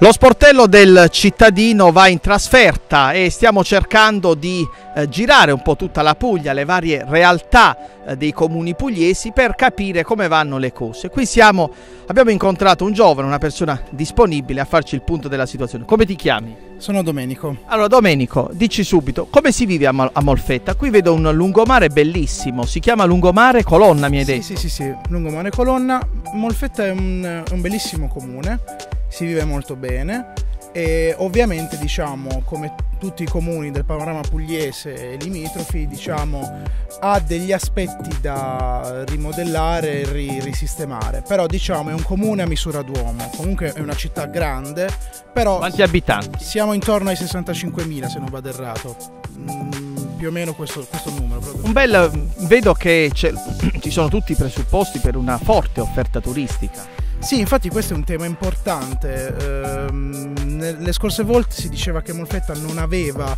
Lo sportello del cittadino va in trasferta e stiamo cercando di eh, girare un po' tutta la Puglia, le varie realtà eh, dei comuni pugliesi per capire come vanno le cose. Qui siamo, abbiamo incontrato un giovane, una persona disponibile a farci il punto della situazione. Come ti chiami? Sono Domenico. Allora Domenico, dici subito, come si vive a, Mal- a Molfetta? Qui vedo un lungomare bellissimo, si chiama lungomare Colonna mi hai Sì, detto. sì, sì, sì, lungomare Colonna. Molfetta è un, è un bellissimo comune, si vive molto bene e ovviamente diciamo come tutti i comuni del panorama pugliese e limitrofi diciamo ha degli aspetti da rimodellare e ri- risistemare però diciamo è un comune a misura d'uomo comunque è una città grande però Quanti abitanti? siamo intorno ai 65.000 se non vado errato Mm, più o meno questo, questo numero bel, vedo che ci sono tutti i presupposti per una forte offerta turistica. Sì, infatti questo è un tema importante. Ehm, nelle scorse volte si diceva che Molfetta non aveva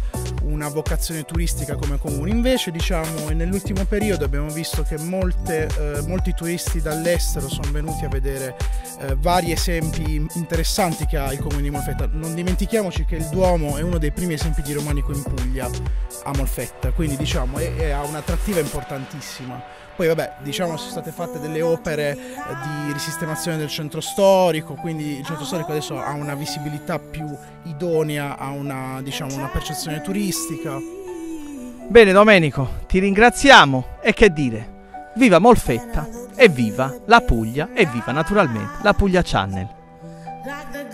una vocazione turistica come comune, invece diciamo nell'ultimo periodo abbiamo visto che molte, eh, molti turisti dall'estero sono venuti a vedere eh, vari esempi interessanti che ha il comune di Molfetta. Non dimentichiamoci che il Duomo è uno dei primi esempi di romanico in Puglia a Molfetta, quindi diciamo ha un'attrattiva importantissima. Poi vabbè, diciamo sono state fatte delle opere eh, di risistemazione del centro storico, quindi il centro storico adesso ha una visibilità più idonea, ha una, diciamo, una percezione turistica fantastica. Bene Domenico, ti ringraziamo e che dire? Viva Molfetta e viva la Puglia e viva naturalmente la Puglia Channel. Like